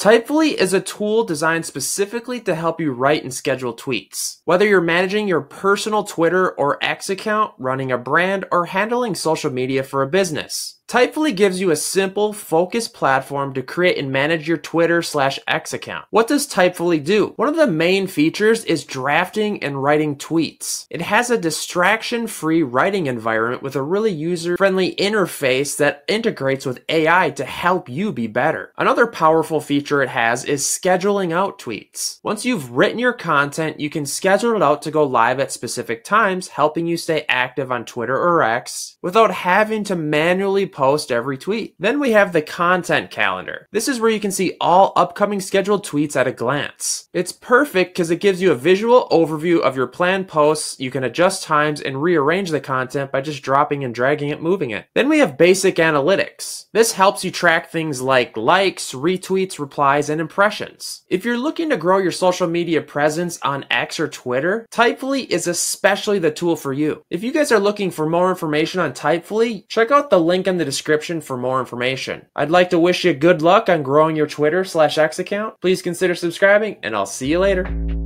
Typefully is a tool designed specifically to help you write and schedule tweets. Whether you're managing your personal Twitter or X account, running a brand, or handling social media for a business. Typefully gives you a simple, focused platform to create and manage your Twitter slash X account. What does Typefully do? One of the main features is drafting and writing tweets. It has a distraction-free writing environment with a really user-friendly interface that integrates with AI to help you be better. Another powerful feature it has is scheduling out tweets. Once you've written your content, you can schedule it out to go live at specific times, helping you stay active on Twitter or X without having to manually post every tweet. Then we have the content calendar. This is where you can see all upcoming scheduled tweets at a glance. It's perfect because it gives you a visual overview of your planned posts. You can adjust times and rearrange the content by just dropping and dragging it, moving it. Then we have basic analytics. This helps you track things like likes, retweets, replies, and impressions. If you're looking to grow your social media presence on X or Twitter, Typefully is especially the tool for you. If you guys are looking for more information on Typefully, check out the link in the description for more information. I'd like to wish you good luck on growing your Twitter slash X account. Please consider subscribing, and I'll see you later.